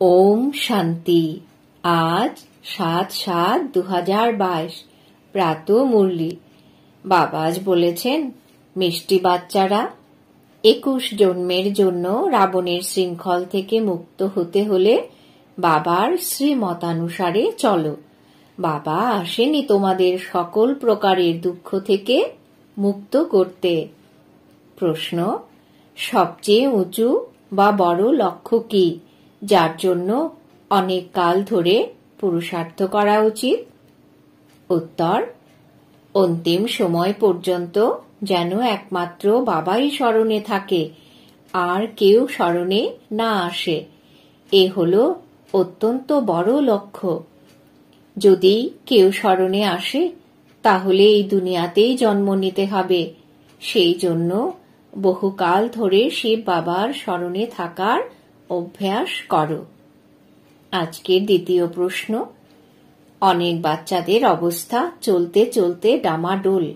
ওম শান্তি। আজ সাত সাত দু হাজার বাইশ, প্রাত মুরলি। বাবা আজ বলেছেন, মিষ্টি বাচ্চারা, একুশ জন্মের জন্য রাবণের শৃঙ্খল থেকে মুক্ত হতে হলে বাবার শ্রীমতানুসারে চলো। বাবা আসেনি তোমাদের সকল প্রকারের দুঃখ থেকে মুক্ত করতে। প্রশ্ন, সবচেয়ে উঁচু বা বড় লক্ষ্য কি? যার জন্য অনেক কাল ধরে পুরুষার্থ করা উচিত। উত্তর, অন্তিম সময় পর্যন্ত যেন একমাত্র বাবাই স্মরণে থাকে, আর কেউ স্মরণে না আসে। এ হল অত্যন্ত বড় লক্ষ্য। যদি কেউ স্মরণে আসে, তাহলে এই দুনিয়াতেই জন্ম নিতে হবে। সেই জন্য বহুকাল ধরে শিব বাবার স্মরণে থাকার অভ্যাস করো। আজকের দ্বিতীয় প্রশ্ন। অনেক বাচ্চাদের অবস্থা চলতে চলতে ডামাডোল,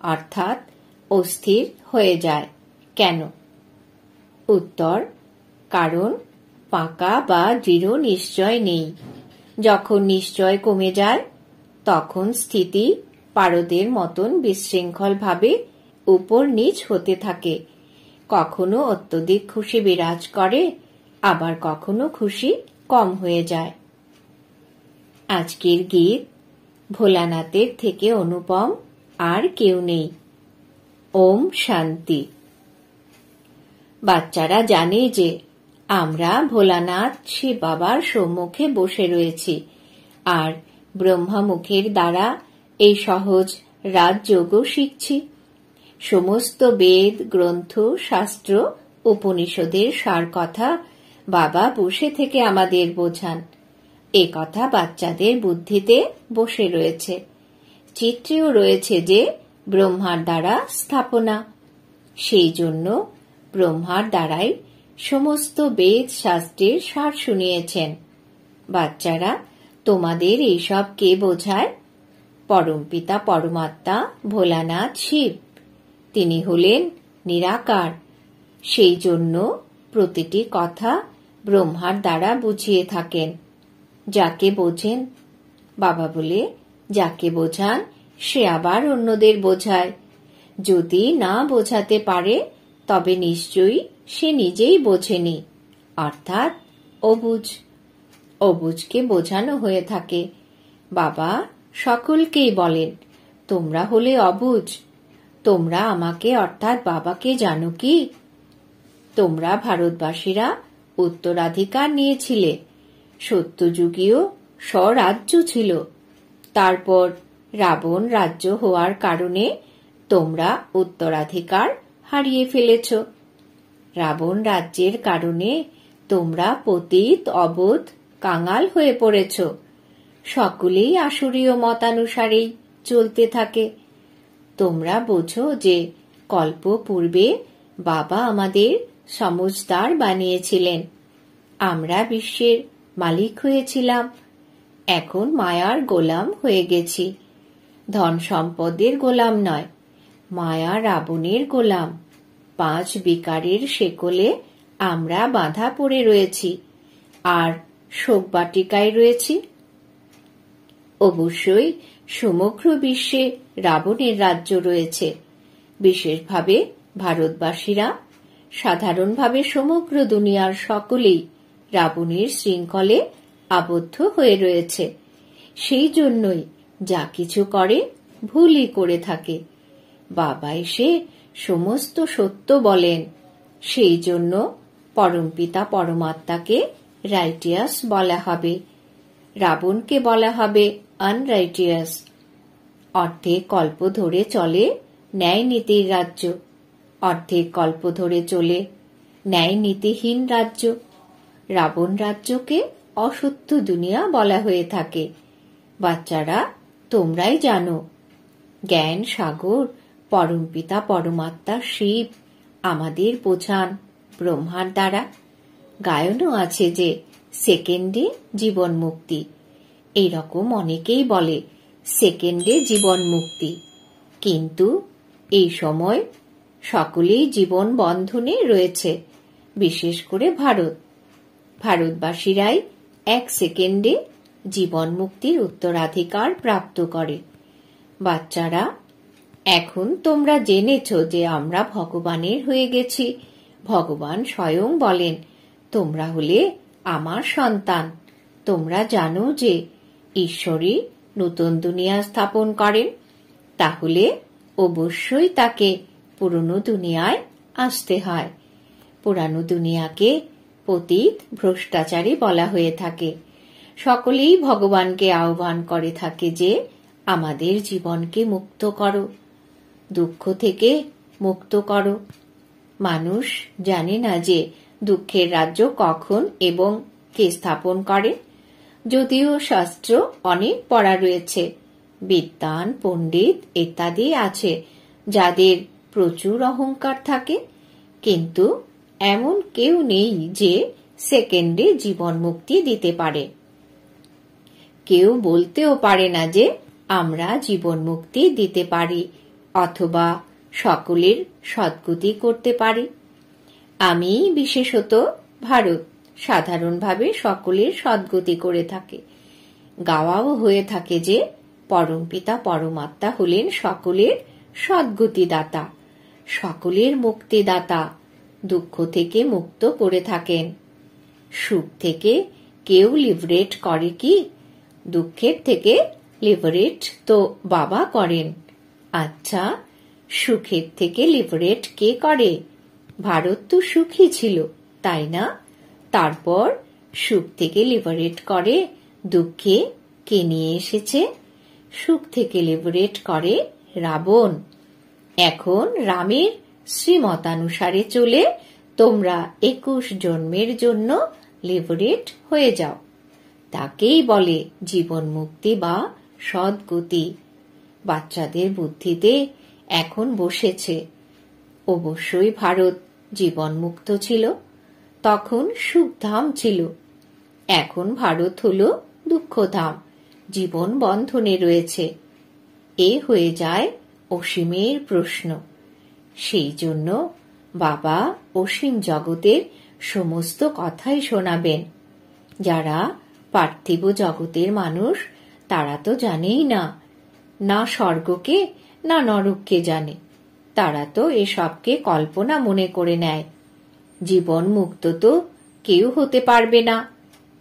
অর্থাৎ অস্থির হয়ে যায়। কেন? উত্তর, কারণ পাকা বা দৃঢ় নিশ্চয় নেই। যখন নিশ্চয় কমে যায়, তখন স্থিতি পারদের মতন বিশৃঙ্খলভাবে উপর নিচ হতে থাকে। কখনো অত্যধিক খুশি বিরাজ করে আবার কখনো খুশি কম হয়ে যায়। আজকের গীত ভোলানাথের থেকে অনুপম আর কেউ নেই। ওম শান্তি। বাচ্চারা জানে যে আমরা ভোলানাথ শিব বাবার সম্মুখে বসে রয়েছি আর ব্রহ্মামুখের দ্বারা এই সহজ রাজযোগও শিখছি। সমস্ত বেদ, গ্রন্থ, শাস্ত্র, উপনিষদের সার কথা বাবা বসে থেকে আমাদের বোঝান। এ কথা বাচ্চাদের বুদ্ধিতে বসে রয়েছে। চিত্রেও রয়েছে যে, ব্রহ্মার দ্বারা স্থাপনা। সেই জন্য ব্রহ্মার দ্বারাই সমস্ত বেদ শাস্ত্রের সার শুনিয়েছেন। বাচ্চারা, তোমাদের এইসব কে বোঝায় পরমপিতা পরমাত্মা ভোলানাথ শিব। তিনি হলেন নিরাকার। সেই জন্য প্রতিটি কথা ব্রহ্মার দ্বারা বুঝিয়ে থাকেন। যাকে বোঝেন, বাবা বলে, যাকে বোঝান, সে আবার অন্যদের বোঝায়। যদি না বোঝাতে পারে, তবে নিশ্চয়ই সে নিজেই বোঝেনি। অর্থাৎ অবুঝ অবুঝকে বোঝানো হয়ে থাকে। বাবা সকলকেই বলেন, তোমরা হলে অবুঝ তোমরা আমাকে অর্থাৎ বাবাকে জানো কি? তোমরা ভারতবাসীরা উত্তরাধিকার নিয়েছিলে। সত্যযুগীয় স্বরাজ্য ছিল। তারপর রাবণ রাজ্য হওয়ার কারণে তোমরা উত্তরাধিকার হারিয়ে ফেলেছ। রাবণ রাজ্যের কারণে তোমরা পতীত, অবোধ, কাঙাল হয়ে পড়েছ। সকলেই আসুরীয় মতানুসারেই চলতে থাকে। তোমরা বোঝো যে কল্প পূর্বে বাবা আমাদের সমজদার বানিয়েছিলেন। আমরা বিশ্বের মালিক হয়েছিলাম। এখন মায়ার গোলাম হয়ে গেছি। ধন সম্পদের গোলাম নয় মায়া রাবণের গোলাম। পাঁচ বিকারের শেকলে আমরা বাধা পড়ে রয়েছি। আর শোক বাটিকায় রয়েছি। অবশ্যই সমগ্র বিশ্বে রাবণের রাজ্য রয়েছে। বিশেষভাবে ভারতবাসীরা সাধারণভাবে সমগ্র দুনিয়ার সকলেই রাবণের শৃঙ্খলে আবদ্ধ হয়ে রয়েছে। সেই জন্যই যা কিছু করে, ভুলই করে থাকে। বাবা এসে সমস্ত সত্য বলেন। সেই জন্য পরমপিতা পরমাত্মাকে রাইটিয়াস বলা হবে। রাবণকে বলা হবে আনরাইটিয়াস। অর্ধেক কল্প ধরে চলে ন্যায় নীতির রাজ্য। অর্ধেক কল্প ধরে চলে। ন্যায় নীতিহীন রাজ্য। রাবণ রাজ্যকে অসত্য দুনিয়া বলা হয়ে থাকে। বাচ্চারা, তোমরাই জানো। জ্ঞান, সাগর পরমপিতা পরমাত্মা, শিব, আমাদের বোঝান, ব্রহ্মার দ্বারা। গায়নও আছে যে, সেকেন্ডে জীবন মুক্তি। এই রকম অনেকেই বলে, সেকেন্ডে জীবন মুক্তি। কিন্তু এই সময় সকলেই জীবন বন্ধনে রয়েছে, বিশেষ করে ভারত। ভারতবাসীরাই এক সেকেন্ডে জীবন মুক্তির উত্তরাধিকার প্রাপ্ত করে। বাচ্চারা, এখন তোমরা জেনেছ যে আমরা ভগবানের হয়ে গেছি। ভগবান স্বয়ং বলেন, তোমরা হলে আমার সন্তান। তোমরা জানো যে ঈশ্বরই নতুন দুনিয়া স্থাপন করেন। তাহলে অবশ্যই তাকে পুরনো দুনিয়ায় আসতে হয়। পুরানো দুনিয়াকে পতীত ভ্রষ্টাচারী বলা হয়ে থাকে। সকলেই ভগবানকে আহ্বান করে থাকে যে, আমাদের জীবনকে মুক্ত করো, দুঃখ থেকে মুক্ত করো। মানুষ জানে না যে, দুঃখের রাজ্য কখন এবং কে স্থাপন করে। যদিও শাস্ত্র অনেক পড়া রয়েছে। বিদ্বান, পণ্ডিত ইত্যাদি আছে, যাদের প্রচুর অহংকার থাকে, কিন্তু এমন কেউ নেই যে সেকেন্ডে জীবন মুক্তি দিতে পারে। কেউ বলতেও পারে না যে আমরা জীবন মুক্তি দিতে পারি অথবা সকলের সদ্গতি করতে পারি। আমি বিশেষত ভারত সাধারণভাবে সকলের সদ্গতি করে থাকে। গাওয়াও হয়ে থাকে যে পরমপিতা, পরমাত্মা হলেন সকলের সদ্গতিদাতা। সকলের মুক্তিদাতা, দুঃখ থেকে মুক্ত করে থাকেন। সুখ থেকে কেউ লিভারেট করে কি? দুঃখের থেকে লিভারেট তো বাবা করেন। আচ্ছা সুখের থেকে লিভারেট কে করে? ভারত তো সুখী ছিল, তাই না? তারপর সুখ থেকে লিভারেট করে দুঃখে কে নিয়ে এসেছে? সুখ থেকে লিভারেট করে রাবণ। এখন রামের শ্রীমতানুসারে চলে তোমরা একুশ জন্মের জন্য লিভারেট হয়ে যাও। তাকেই বলে জীবন মুক্তি বা সদ্গতি। বাচ্চাদের বুদ্ধিতে এখন বসেছে। অবশ্যই ভারত জীবন মুক্ত ছিল। তখন সুখধাম ছিল। এখন ভারত হল দুঃখধাম। জীবন বন্ধনে রয়েছে। এ হয়ে যায় অসীমের প্রশ্ন। সেই জন্য বাবা অসীম জগতের সমস্ত কথাই শোনাবেন। যারা পার্থিব জগতের মানুষ, তারা তো জানেই না। না স্বর্গকে, না নরককে জানে। তারা তো এসবকে কল্পনা মনে করে নেয়। জীবন মুক্ত তো কেউ হতে পারবে না।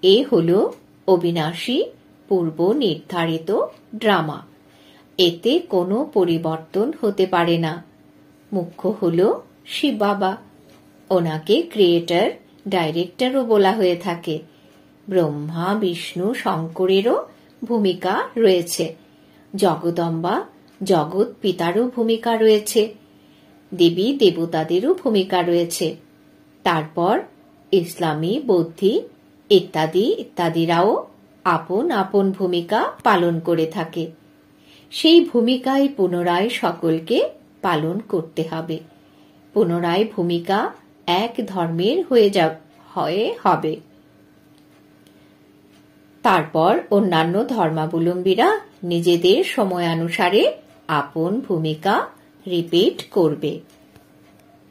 এ হল অবিনাশী পূর্ব নির্ধারিত ড্রামা। এতে কোনো পরিবর্তন হতে পারে না। মুখ্য হল শিব বাবা। ওনাকে ক্রিয়েটার ডাইরেক্টরও বলা হয়ে থাকে। ব্রহ্মা, বিষ্ণু, শঙ্করেরও ভূমিকা রয়েছে। জগদম্বা, জগৎ পিতারও ভূমিকা রয়েছে। দেবী দেবতাদেরও ভূমিকা রয়েছে। তারপর ইসলামী, বৌদ্ধি ইত্যাদি ইত্যাদিরাও আপন আপন ভূমিকা পালন করে থাকে। সেই ভূমিকায় পুনরায় সকলকে পালন করতে হবে। পুনরায় ভূমিকা এক ধর্মের হয়ে যা, হয়ে হবে। তারপর অন্যান্য ধর্মাবলম্বীরা নিজেদের সময়ানুসারে আপন ভূমিকা রিপিট করবে।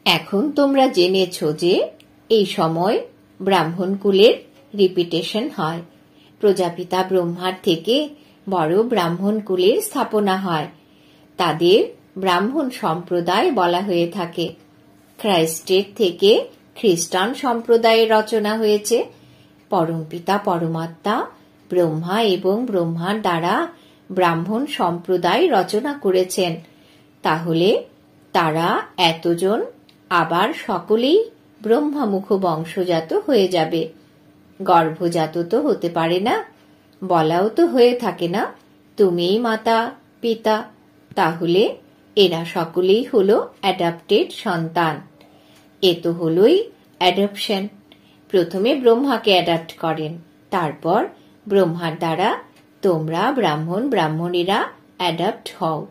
এখন তোমরা জেনেছ যে এই সময় ব্রাহ্মণকুলের রিপিটেশন হয়। প্রজাপিতা ব্রহ্মার থেকে বড় ব্রাহ্মণ কুলের স্থাপনা হয়। তাদের ব্রাহ্মণ সম্প্রদায় বলা হয়ে থাকে। খ্রাইস্টের থেকে খ্রিস্টান সম্প্রদায়ের রচনা হয়েছে। পরমপিতা পরমাত্মা, ব্রহ্মা এবং ব্রহ্মার দ্বারা ব্রাহ্মণ সম্প্রদায় রচনা করেছেন। তাহলে তারা এতজন আবার সকলেই ব্রহ্মামুখ বংশজাত হয়ে যাবে। গর্ভজাত তো হতে পারে না। বলাও তো হয়ে থাকে না, তুমিই মাতা, পিতা, তাহলে এরা সকলেই হল অ্যাডাপ্টেড সন্তান। এ তো হলই অ্যাডাপশন প্রথমে ব্রহ্মাকে অ্যাডাপ্ট করেন, তারপর ব্রহ্মার দ্বারা তোমরা ব্রাহ্মণ, ব্রাহ্মণীরা অ্যাডাপ্ট হও।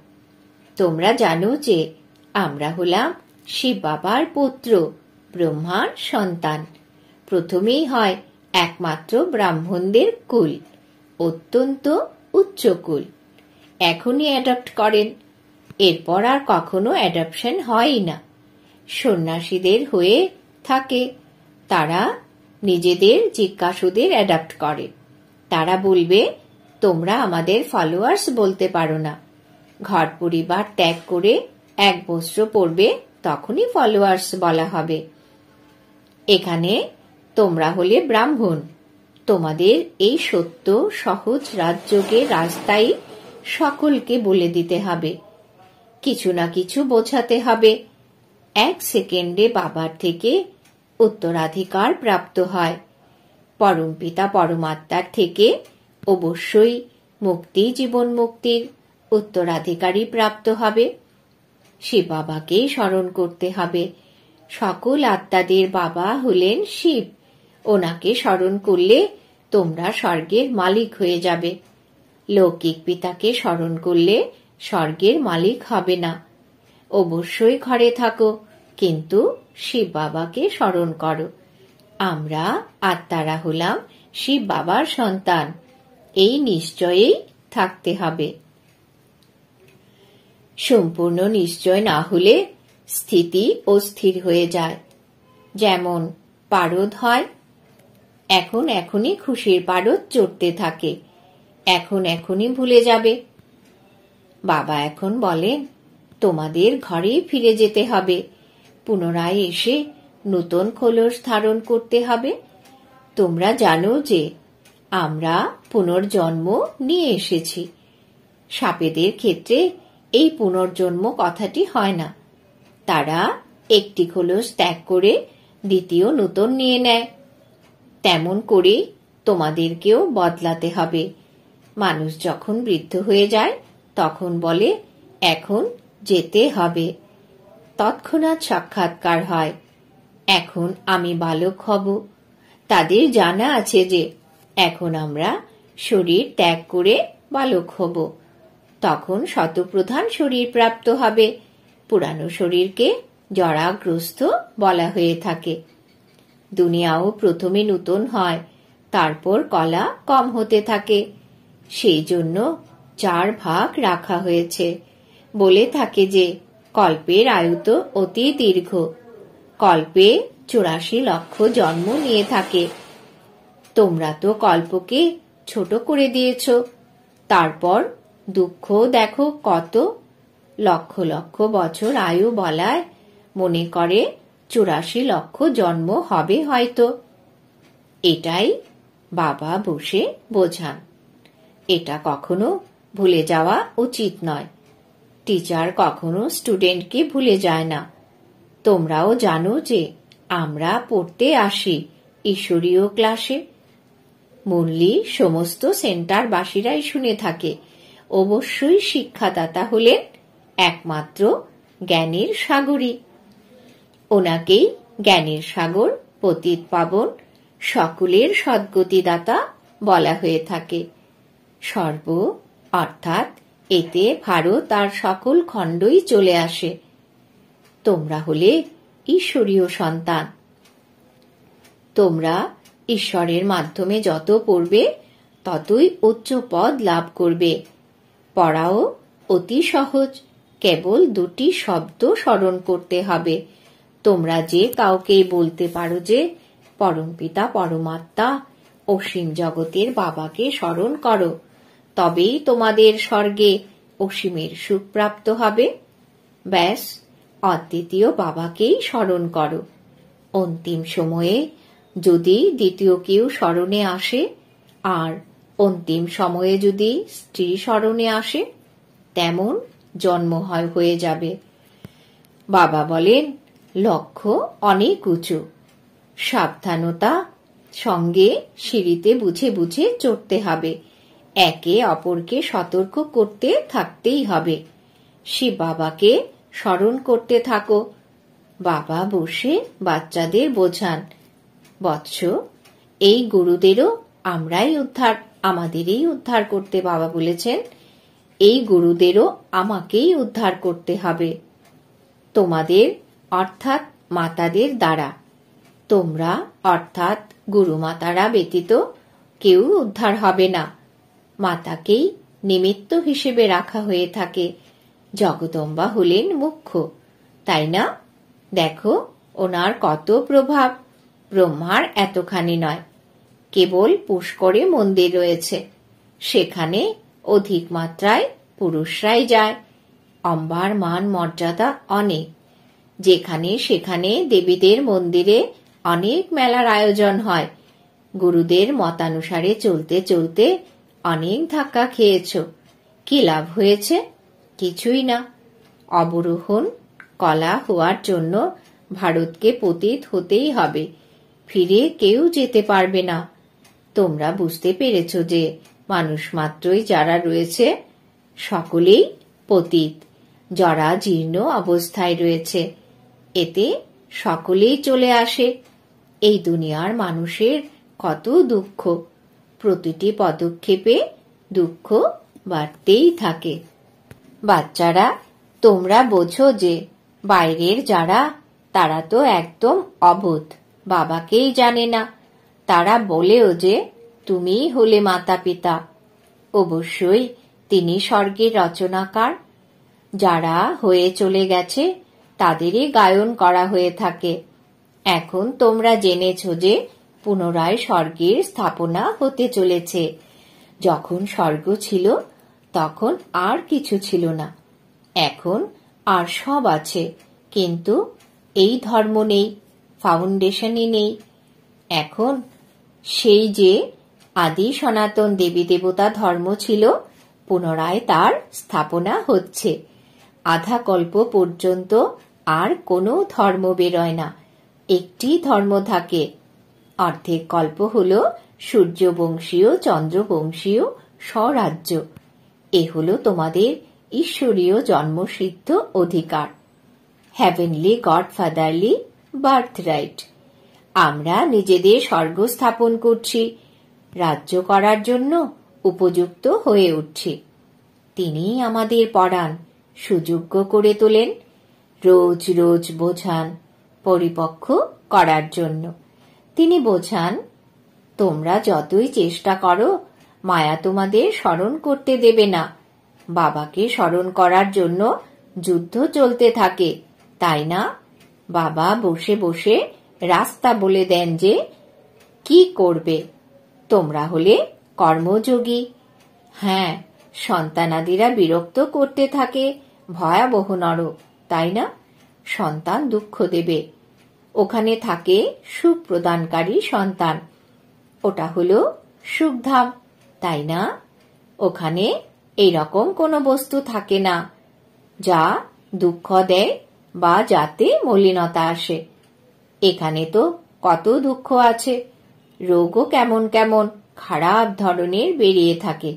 তোমরা জানো যে আমরা হলাম শিব বাবার পুত্র, ব্রহ্মার সন্তান। প্রথমেই হয় একমাত্র ব্রাহ্মণদের কুল। অত্যন্ত উচ্চকুল। এখনই অ্যাডপ্ট করেন। এরপর আর কখনো অ্যাডাপশন হয় না। সন্ন্যাসীদের হয়ে থাকে। তারা নিজেদের জিজ্ঞাসুদের অ্যাডাপ্ট করে। তারা বলবে, তোমরা আমাদের ফলোয়ার্স বলতে পারো না। ঘর পরিবার ত্যাগ করে এক বস্ত্র পরবে, তখনই ফলোয়ার্স বলা হবে। এখানে তোমরা হলে ব্রাহ্মণ। তোমাদের এই সত্য, সহজ রাজযোগের রাস্তায় সকলকে বলে দিতে হবে। কিছু না কিছু বোঝাতে হবে। এক সেকেন্ডে বাবার থেকে উত্তরাধিকার প্রাপ্ত হয়। পরমপিতা পরমাত্মার থেকে অবশ্যই মুক্তি জীবন মুক্তির উত্তরাধিকারী প্রাপ্ত হবে। শিব বাবাকেই স্মরণ করতে হবে। সকল আত্মাদের বাবা হলেন শিব। ওনাকে স্মরণ করলে তোমরা স্বর্গের মালিক হয়ে যাবে। লৌকিক পিতাকে স্মরণ করলে স্বর্গের মালিক হবে না। অবশ্যই ঘরে থাকো, কিন্তু শিব বাবাকে স্মরণ করো। আমরা আত্মারা হলাম শিব বাবার সন্তান। এই নিশ্চয়েই থাকতে হবে। সম্পূর্ণ নিশ্চয় না হলে স্থিতি অস্থির হয়ে যায়। যেমন পারদ হয় এখন এখনই খুশির পারদ চড়তে থাকে। এখন এখনই ভুলে যাবে। বাবা এখন বলেন, তোমাদের ঘরেই ফিরে যেতে হবে। পুনরায় এসে নতুন খোলস ধারণ করতে হবে। তোমরা জানো যে আমরা পুনর্জন্ম নিয়ে এসেছি। সাপেদের ক্ষেত্রে এই পুনর্জন্ম কথাটি হয় না। তারা একটি খোলস ত্যাগ করে দ্বিতীয় নতুন নিয়ে নেয়। তেমন করে তোমাদেরকেও বদলাতে হবে। মানুষ যখন বৃদ্ধ হয়ে যায়, তখন বলে, এখন যেতে হবে। তৎক্ষণাৎ সাক্ষাৎকার হয়, এখন আমি বালক হব। তাদের জানা আছে যে, এখন আমরা শরীর ত্যাগ করে বালক হব। তখন শতপ্রধান শরীর প্রাপ্ত হবে। পুরানো শরীরকে জরাগ্রস্ত বলা হয়ে থাকে। দুনিয়াও প্রথমে নূতন হয়, তারপর কলা কম হতে থাকে। সেই জন্য চার ভাগ রাখা হয়েছে। বলে থাকে যে, কল্পের আয়ু তো অতি দীর্ঘ। কল্পে চুরাশি লক্ষ জন্ম নিয়ে থাকে। তোমরা তো কল্পকে ছোট করে দিয়েছ। তারপর দুঃখ দেখো কত। লক্ষ লক্ষ বছর আয়ু বলায় মনে করে চুরাশি লক্ষ জন্ম হবে হয়তো। এটাই বাবা বসে বোঝান। এটা কখনো ভুলে যাওয়া উচিত নয়। টিচার কখনো স্টুডেন্টকে ভুলে যায় না। তোমরাও জানো যে আমরা পড়তে আসি ঈশ্বরীয় ক্লাসে। মুরলি সমস্ত সেন্টারবাসীরাই শুনে থাকে। অবশ্যই শিক্ষাদাতা হলেন একমাত্র জ্ঞানের সাগরী। ওনাকেই জ্ঞানের সাগর, পতিত পাবন, সকলের সদ্গতিদাতা বলা হয়ে থাকে। সর্ব, অর্থাৎ এতে ভারত আর সকল খণ্ডই চলে আসে। তোমরা হলে ঈশ্বরীয় সন্তান। তোমরা ঈশ্বরের মাধ্যমে যত পড়বে, ততই উচ্চ পদ লাভ করবে। পড়াও অতি সহজ, কেবল দুটি শব্দ স্মরণ করতে হবে। তোমরা যে কাউকেই বলতে পারো যে পরমপিতা পরমাত্মা অসীম জগতের বাবাকে স্মরণ করো, তবেই তোমাদের স্বর্গে অসীমের সুখ প্রাপ্ত হবে। ব্যাস, অদ্বিতীয় বাবাকেই স্মরণ করো। অন্তিম সময়ে যদি দ্বিতীয় কেউ স্মরণে আসে, আর অন্তিম সময়ে যদি স্ত্রী স্মরণে আসে, তেমন জন্ম হয় হয়ে যাবে। বাবা বলেন লক্ষ্য অনেক উঁচু। সাবধানতা, সঙ্গে সিঁড়িতে বুঝে বুঝে চড়তে হবে। একে অপরকে সতর্ক করতে থাকতেই হবে। শিব বাবাকে স্মরণ করতে থাকো। বাবা বসে বাচ্চাদের বোঝান, বৎস, এই গুরুদেরও আমরাই উদ্ধার, আমাদেরই উদ্ধার করতে বাবা বলেছেন, এই গুরুদেরও আমাকেই উদ্ধার করতে হবে। তোমাদের অর্থাৎ মাতাদের দ্বারা। তোমরা, অর্থাৎ গুরুমাতারা ব্যতীত কেউ উদ্ধার হবে না। মাতাকেই নিমিত্ত হিসেবে রাখা হয়ে থাকে। জগদম্বা হলেন মুখ্য। তাই না? দেখো, ওনার কত প্রভাব। ব্রহ্মার এতখানি নয়। কেবল পুষ্করে মন্দির রয়েছে। সেখানে অধিক মাত্রায় পুরুষরাই যায়। অম্বার মান মর্যাদা অনেক। যেখানে সেখানে দেবীদের মন্দিরে অনেক মেলার আয়োজন হয়। গুরুদের মতানুসারে চলতে চলতে অনেক ধাক্কা খেয়েছ। কি লাভ হয়েছে? কিছুই না। অবরোহণ, কলা হওয়ার জন্য ভারতকে পতিত হতেই হবে। ফিরে কেউ যেতে পারবে না। তোমরা বুঝতে পেরেছ যে মানুষ মাত্রই যারা রয়েছে, সকলেই পতিত। জরা জীর্ণ অবস্থায় রয়েছে। এতে সকলেই চলে আসে। এই দুনিয়ার মানুষের কত দুঃখ। প্রতিটি পদক্ষেপে দুঃখ বাড়তেই থাকে। বাচ্চারা, তোমরা বোঝো যে বাইরের যারা, তারা তো একদম অবোধ, বাবাকেই জানে না। তারা বলেও যে তুমিই হলে মাতা পিতা অবশ্যই তিনি স্বর্গের রচনাকার। যারা হয়ে চলে গেছে তাদেরই গায়ন করা হয়ে থাকে। এখন তোমরা জেনেছ যে পুনরায় স্বর্গের স্থাপনা হতে চলেছে। যখন স্বর্গ ছিল, তখন আর কিছু ছিল না। এখন আর সব আছে, কিন্তু এই ধর্ম নেই, ফাউন্ডেশনই নেই। এখন সেই যে আদি সনাতন দেবী দেবতা ধর্ম ছিল, পুনরায় তার স্থাপনা হচ্ছে। আধা কল্প পর্যন্ত আর কোনো ধর্ম বেরোয় না। একটি ধর্ম থাকে। অর্ধেক কল্প হল সূর্যবংশীয়, চন্দ্রবংশীয়, স্বরাজ্য। এ হল তোমাদের ঈশ্বরীয় জন্মসিদ্ধ অধিকার। হ্যাভেনলি গডফাদারলি বার্থ রাইট আমরা নিজেদের স্বর্গ স্থাপন করছি। রাজ্য করার জন্য উপযুক্ত হয়ে উঠছি। তিনি আমাদের পড়ান সুযোগ্য করে তোলেন। রোজ রোজ বোঝান পরিপক্ষ করার জন্য। তিনি বোঝান, তোমরা যতই চেষ্টা করো, মায়া তোমাদের স্মরণ করতে দেবে না। বাবাকে স্মরণ করার জন্য যুদ্ধ চলতে থাকে, তাই না? বাবা বসে বসে রাস্তা বলে দেন যে, কি করবে? তোমরা হলে কর্মযোগী। হ্যাঁ সন্তানাদিরা বিরক্ত করতে থাকে, ভয়াবহ নর তাই না? সন্তান দুঃখ দেবে। ওখানে থাকে সুখ প্রদানকারী সন্তান। ওটা হলো সুখধাম, তাই না? ওখানে এই রকম কোনো বস্তু থাকে না, যা দুঃখ দেয় বা যাতে মলিনতা আসে। এখানে তো কত দুঃখ আছে। রোগও কেমন কেমন, খারাপ ধরনের বেরিয়ে থাকে।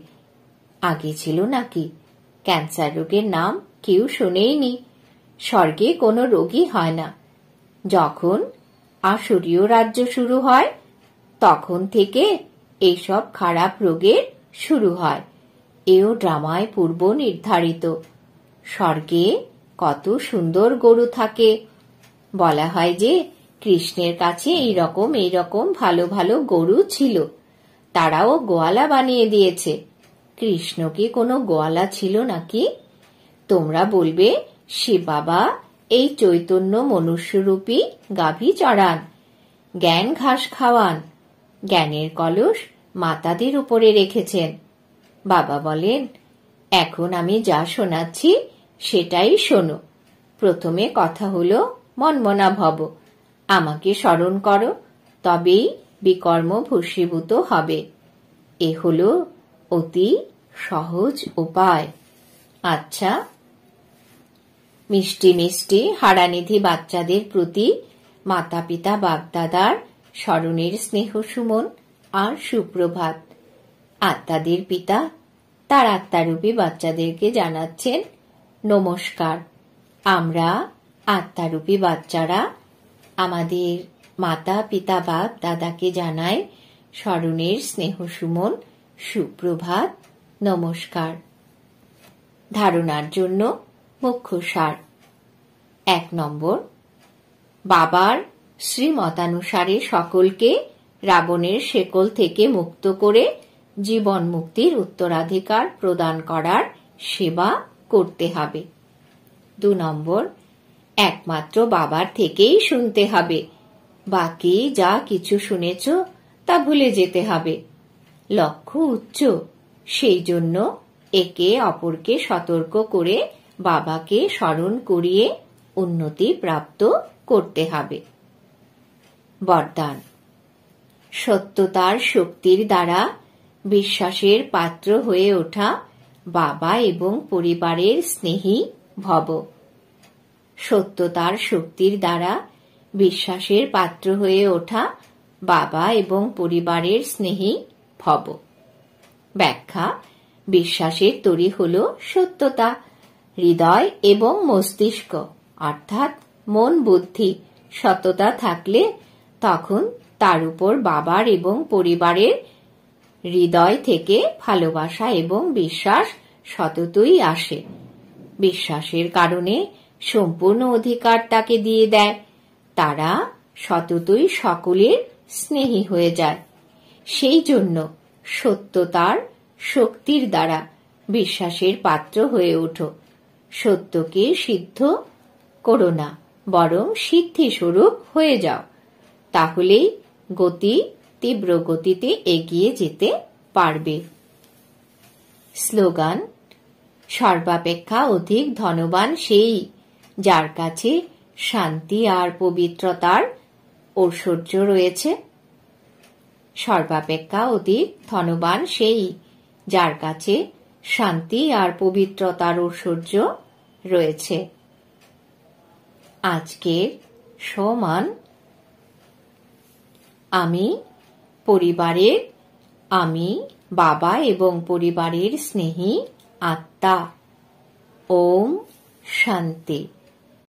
আগে ছিল নাকি? ক্যান্সার রোগের নাম কেউ শোনেইনি। স্বর্গে কোনো রোগী হয় না। যখন আসরীয় রাজ্য শুরু হয়, তখন থেকে এইসব খারাপ রোগের শুরু হয়। এও ড্রামায় পূর্ব নির্ধারিত। স্বর্গে কত সুন্দর গরু থাকে। বলা হয় যে কৃষ্ণের কাছে এই রকম এই রকম ভালো ভালো গরু ছিল। তারাও গোয়ালা বানিয়ে দিয়েছে। কৃষ্ণ কি কোনো গোয়ালা ছিল নাকি? তোমরা বলবে শিব বাবা, এই চৈতন্য মনুষ্যরূপী গাভী চড়ান। জ্ঞান ঘাস খাওয়ান। জ্ঞানের কলস মাতাদের উপরে রেখেছেন। বাবা বলেন, এখন আমি যা শোনাচ্ছি, সেটাই শোনো। প্রথমে কথা হলো মনমনা ভব। আমাকে স্মরণ করো, তবেই বিকর্ম ভূষীভূত হবে। এ হলো অতি সহজ উপায়। আচ্ছা মিষ্টি মিষ্টি হারানিধি বাচ্চাদের প্রতি মাতা পিতা বাগদাদার স্মরণের স্নেহ সুমন আর সুপ্রভাত। আত্মাদের পিতা, তার আত্মারূপী বাচ্চাদেরকে জানাচ্ছেন, নমস্কার। আমরা আত্মারূপী বাচ্চারা আমাদের মাতা পিতা বাপ দাদাকে জানায় স্মরণের স্নেহ সুমন, সুপ্রভাত, নমস্কার। ধারণার জন্য মুখ্য সার এক নম্বর, বাবার শ্রীমতানুসারে সকলকে রাবণের শেকল থেকে মুক্ত করে জীবন মুক্তির উত্তরাধিকার প্রদান করার সেবা করতে হবে। দু নম্বর, একমাত্র বাবার থেকেই শুনতে হবে। বাকি যা কিছু শুনেছ তা ভুলে যেতে হবে। লক্ষ্য উচ্চ, সেই জন্য একে অপরকে সতর্ক করে বাবাকে স্মরণ করিয়ে উন্নতি প্রাপ্ত করতে হবে। বরদান। সত্যতার শক্তির দ্বারা বিশ্বাসের পাত্র হয়ে ওঠা বাবা এবং পরিবারের স্নেহী ভব। সত্যতার শক্তির দ্বারা বিশ্বাসের পাত্র হয়ে ওঠা বাবা এবং পরিবারের স্নেহী ভব। ব্যাখ্যা, বিশ্বাসের তরি হল সত্যতা। হৃদয় এবং মস্তিষ্ক, অর্থাৎ মন বুদ্ধি। সততা থাকলে তখন তার উপর বাবার এবং পরিবারের হৃদয় থেকে ভালোবাসা এবং বিশ্বাস সততই আসে। বিশ্বাসের কারণে সম্পূর্ণ অধিকার তাকে দিয়ে দেয়। তারা সততই সকলের স্নেহী হয়ে যায়। সেই জন্য সত্যতার শক্তির দ্বারা বিশ্বাসের পাত্র হয়ে ওঠো। সত্যকে সিদ্ধ করো না, বরং সিদ্ধিস্বরূপ হয়ে যাও। তাহলেই গতি তীব্র গতিতে এগিয়ে যেতে পারবে। স্লোগান, সর্বাপেক্ষা অধিক ধনবান সেই যার কাছে শান্তি আর পবিত্রতার ঐশ্বর্য রয়েছে। সর্বাপেক্ষা অধিক ধনবান সেই যার কাছে শান্তি আর পবিত্রতার ঐশ্বর্য রয়েছে। আজকের সমান, আমি পরিবারের, আমি বাবা এবং পরিবারের স্নেহী আত্মা। ওম শান্তি।